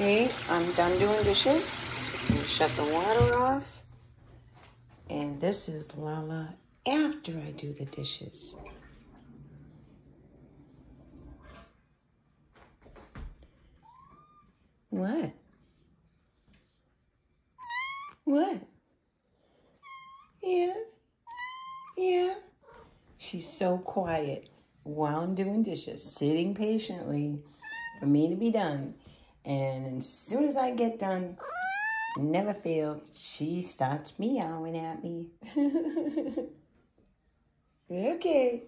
Okay, I'm done doing dishes. Shut the water off. And this is Lala after I do the dishes. What? What? Yeah. Yeah. She's so quiet while I'm doing dishes, sitting patiently for me to be done. And as soon as I get done, never failed, she starts meowing at me. okay.